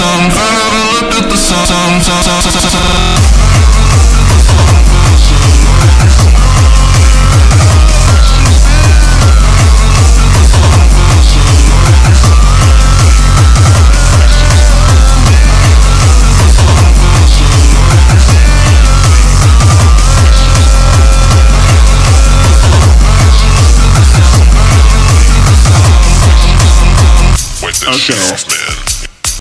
sun, I looked at the sun, sun, sun, sun, sun, sun, sun. show.